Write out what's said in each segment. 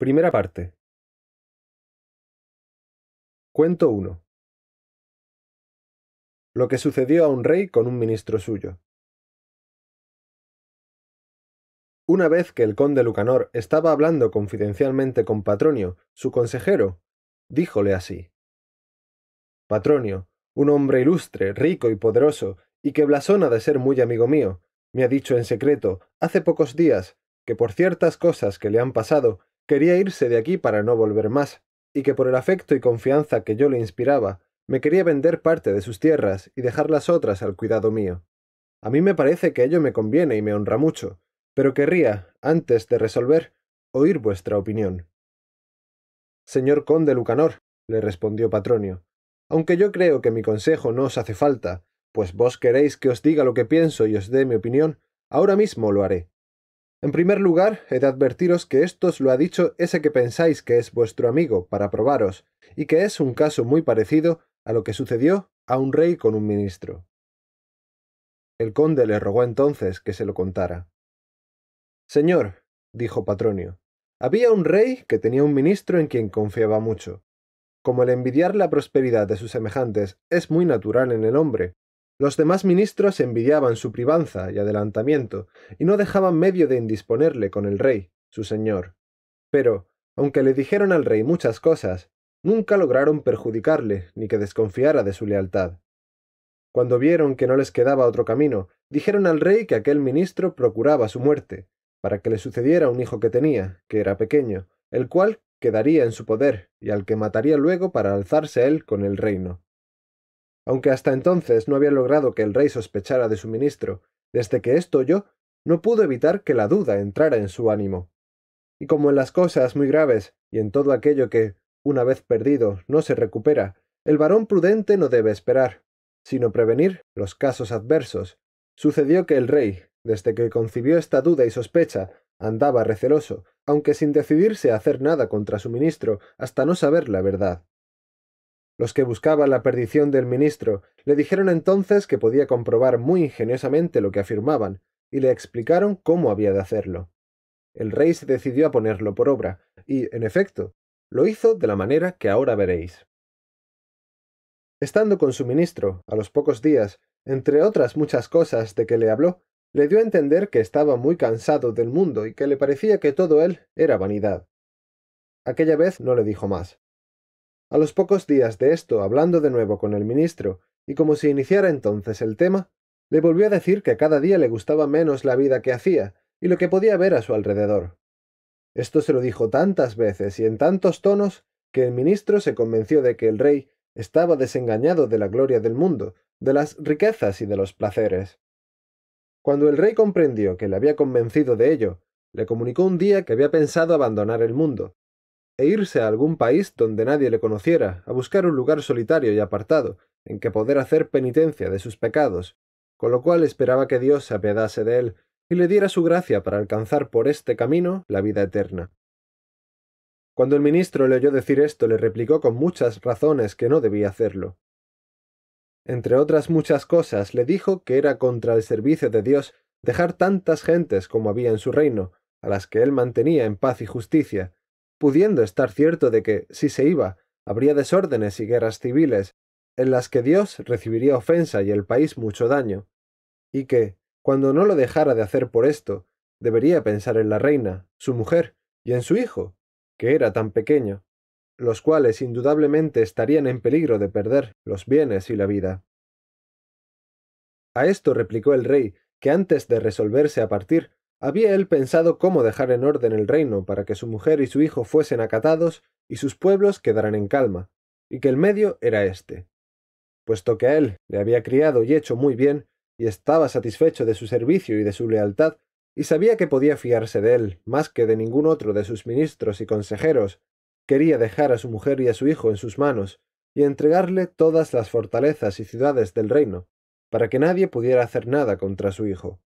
Primera parte. Cuento 1. Lo que sucedió a un rey con un ministro suyo. Una vez que el conde Lucanor estaba hablando confidencialmente con Patronio, su consejero, díjole así. Patronio, un hombre ilustre, rico y poderoso, y que blasona de ser muy amigo mío, me ha dicho en secreto, hace pocos días, que por ciertas cosas que le han pasado, quería irse de aquí para no volver más, y que por el afecto y confianza que yo le inspiraba, me quería vender parte de sus tierras y dejar las otras al cuidado mío. A mí me parece que ello me conviene y me honra mucho, pero querría, antes de resolver, oír vuestra opinión. Señor conde Lucanor, le respondió Patronio, aunque yo creo que mi consejo no os hace falta, pues vos queréis que os diga lo que pienso y os dé mi opinión, ahora mismo lo haré. En primer lugar, he de advertiros que esto os lo ha dicho ese que pensáis que es vuestro amigo, para probaros, y que es un caso muy parecido a lo que sucedió a un rey con un ministro. El conde le rogó entonces que se lo contara. Señor, dijo Patronio, había un rey que tenía un ministro en quien confiaba mucho. Como el envidiar la prosperidad de sus semejantes es muy natural en el hombre, los demás ministros envidiaban su privanza y adelantamiento, y no dejaban medio de indisponerle con el rey, su señor. Pero, aunque le dijeron al rey muchas cosas, nunca lograron perjudicarle ni que desconfiara de su lealtad. Cuando vieron que no les quedaba otro camino, dijeron al rey que aquel ministro procuraba su muerte, para que le sucediera un hijo que tenía, que era pequeño, el cual quedaría en su poder, y al que mataría luego para alzarse él con el reino. Aunque hasta entonces no había logrado que el rey sospechara de su ministro, desde que esto oyó, no pudo evitar que la duda entrara en su ánimo. Y como en las cosas muy graves y en todo aquello que, una vez perdido, no se recupera, el varón prudente no debe esperar, sino prevenir los casos adversos, sucedió que el rey, desde que concibió esta duda y sospecha, andaba receloso, aunque sin decidirse a hacer nada contra su ministro hasta no saber la verdad. Los que buscaban la perdición del ministro le dijeron entonces que podía comprobar muy ingeniosamente lo que afirmaban, y le explicaron cómo había de hacerlo. El rey se decidió a ponerlo por obra, y, en efecto, lo hizo de la manera que ahora veréis. Estando con su ministro, a los pocos días, entre otras muchas cosas de que le habló, le dio a entender que estaba muy cansado del mundo y que le parecía que todo él era vanidad. Aquella vez no le dijo más. A los pocos días de esto, hablando de nuevo con el ministro, y como si iniciara entonces el tema, le volvió a decir que cada día le gustaba menos la vida que hacía y lo que podía ver a su alrededor. Esto se lo dijo tantas veces y en tantos tonos que el ministro se convenció de que el rey estaba desengañado de la gloria del mundo, de las riquezas y de los placeres. Cuando el rey comprendió que le había convencido de ello, le comunicó un día que había pensado abandonar el mundo, e irse a algún país donde nadie le conociera, a buscar un lugar solitario y apartado, en que poder hacer penitencia de sus pecados, con lo cual esperaba que Dios se apiadase de él y le diera su gracia para alcanzar por este camino la vida eterna. Cuando el ministro le oyó decir esto, le replicó con muchas razones que no debía hacerlo. Entre otras muchas cosas, le dijo que era contra el servicio de Dios dejar tantas gentes como había en su reino, a las que él mantenía en paz y justicia, pudiendo estar cierto de que, si se iba, habría desórdenes y guerras civiles, en las que Dios recibiría ofensa y el país mucho daño, y que, cuando no lo dejara de hacer por esto, debería pensar en la reina, su mujer, y en su hijo, que era tan pequeño, los cuales indudablemente estarían en peligro de perder los bienes y la vida. A esto replicó el rey, que antes de resolverse a partir, había él pensado cómo dejar en orden el reino para que su mujer y su hijo fuesen acatados y sus pueblos quedaran en calma, y que el medio era éste. Puesto que a él le había criado y hecho muy bien, y estaba satisfecho de su servicio y de su lealtad, y sabía que podía fiarse de él más que de ningún otro de sus ministros y consejeros, quería dejar a su mujer y a su hijo en sus manos, y entregarle todas las fortalezas y ciudades del reino, para que nadie pudiera hacer nada contra su hijo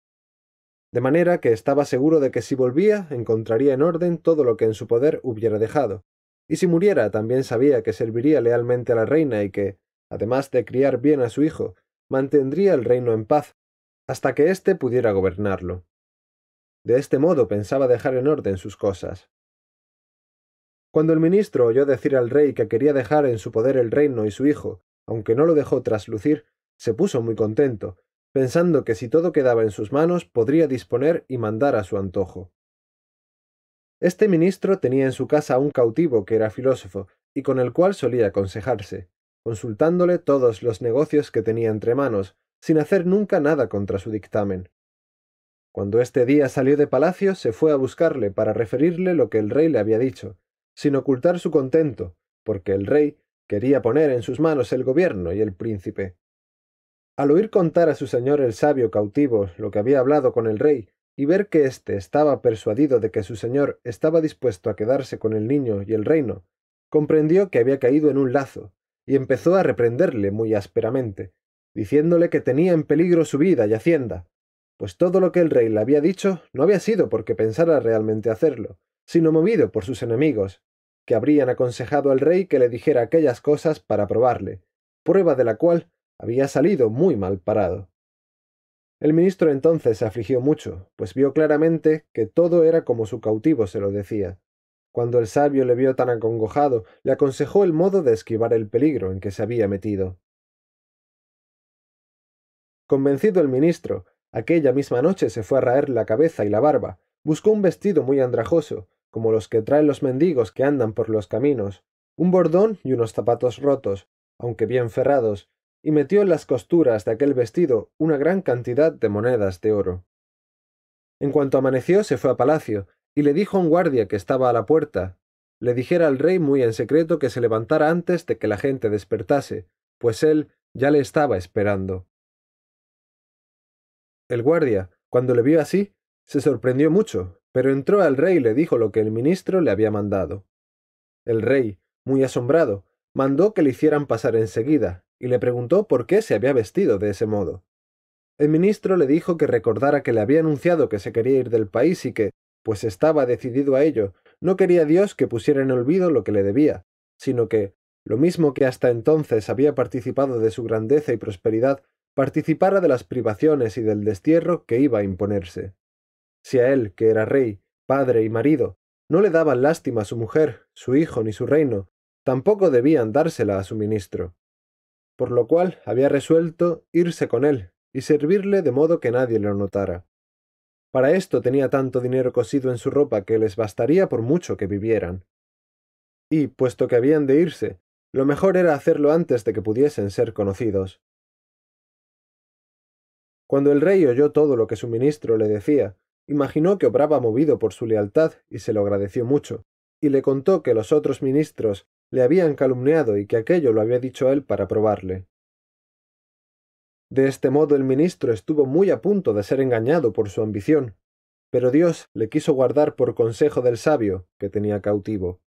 de manera que estaba seguro de que si volvía encontraría en orden todo lo que en su poder hubiera dejado, y si muriera también sabía que serviría lealmente a la reina y que, además de criar bien a su hijo, mantendría el reino en paz, hasta que éste pudiera gobernarlo. De este modo pensaba dejar en orden sus cosas. Cuando el ministro oyó decir al rey que quería dejar en su poder el reino y su hijo, aunque no lo dejó traslucir, se puso muy contento, pensando que si todo quedaba en sus manos podría disponer y mandar a su antojo. Este ministro tenía en su casa un cautivo que era filósofo, y con el cual solía aconsejarse, consultándole todos los negocios que tenía entre manos, sin hacer nunca nada contra su dictamen. Cuando este día salió de palacio, se fue a buscarle para referirle lo que el rey le había dicho, sin ocultar su contento, porque el rey quería poner en sus manos el gobierno y el príncipe. Al oír contar a su señor el sabio cautivo lo que había hablado con el rey, y ver que éste estaba persuadido de que su señor estaba dispuesto a quedarse con el niño y el reino, comprendió que había caído en un lazo, y empezó a reprenderle muy ásperamente, diciéndole que tenía en peligro su vida y hacienda, pues todo lo que el rey le había dicho no había sido porque pensara realmente hacerlo, sino movido por sus enemigos, que habrían aconsejado al rey que le dijera aquellas cosas para probarle, prueba de la cual había salido muy mal parado. El ministro entonces se afligió mucho, pues vio claramente que todo era como su cautivo se lo decía. Cuando el sabio le vio tan acongojado, le aconsejó el modo de esquivar el peligro en que se había metido. Convencido el ministro, aquella misma noche se fue a raer la cabeza y la barba, buscó un vestido muy andrajoso, como los que traen los mendigos que andan por los caminos, un bordón y unos zapatos rotos, aunque bien ferrados, y metió en las costuras de aquel vestido una gran cantidad de monedas de oro. En cuanto amaneció se fue a palacio, y le dijo a un guardia que estaba a la puerta, le dijera al rey muy en secreto que se levantara antes de que la gente despertase, pues él ya le estaba esperando. El guardia, cuando le vio así, se sorprendió mucho, pero entró al rey y le dijo lo que el ministro le había mandado. El rey, muy asombrado, mandó que le hicieran pasar enseguida, y le preguntó por qué se había vestido de ese modo. El ministro le dijo que recordara que le había anunciado que se quería ir del país y que, pues estaba decidido a ello, no quería Dios que pusiera en olvido lo que le debía, sino que, lo mismo que hasta entonces había participado de su grandeza y prosperidad, participara de las privaciones y del destierro que iba a imponerse. Si a él, que era rey, padre y marido, no le daban lástima a su mujer, su hijo ni su reino, tampoco debían dársela a su ministro por lo cual había resuelto irse con él y servirle de modo que nadie lo notara. Para esto tenía tanto dinero cosido en su ropa que les bastaría por mucho que vivieran. Y, puesto que habían de irse, lo mejor era hacerlo antes de que pudiesen ser conocidos. Cuando el rey oyó todo lo que su ministro le decía, imaginó que obraba movido por su lealtad y se lo agradeció mucho, y le contó que los otros ministros le habían calumniado y que aquello lo había dicho él para probarle. De este modo el ministro estuvo muy a punto de ser engañado por su ambición, pero Dios le quiso guardar por consejo del sabio que tenía cautivo.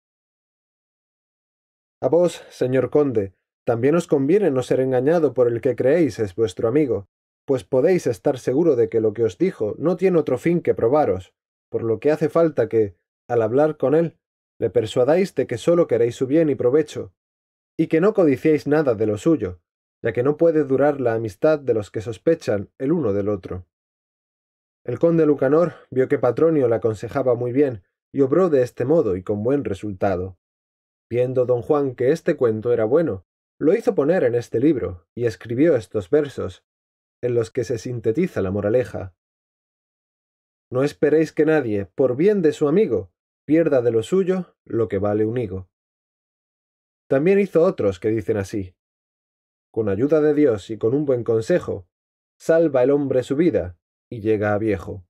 A vos, señor conde, también os conviene no ser engañado por el que creéis es vuestro amigo, pues podéis estar seguro de que lo que os dijo no tiene otro fin que probaros, por lo que hace falta que, al hablar con él, le persuadáis de que sólo queréis su bien y provecho, y que no codiciéis nada de lo suyo, ya que no puede durar la amistad de los que sospechan el uno del otro. El conde Lucanor vio que Patronio le aconsejaba muy bien, y obró de este modo y con buen resultado. Viendo don Juan que este cuento era bueno, lo hizo poner en este libro, y escribió estos versos, en los que se sintetiza la moraleja. No esperéis que nadie, por bien de su amigo, pierda de lo suyo lo que vale un higo. También hizo otros que dicen así. Con ayuda de Dios y con un buen consejo, salva el hombre su vida y llega a viejo.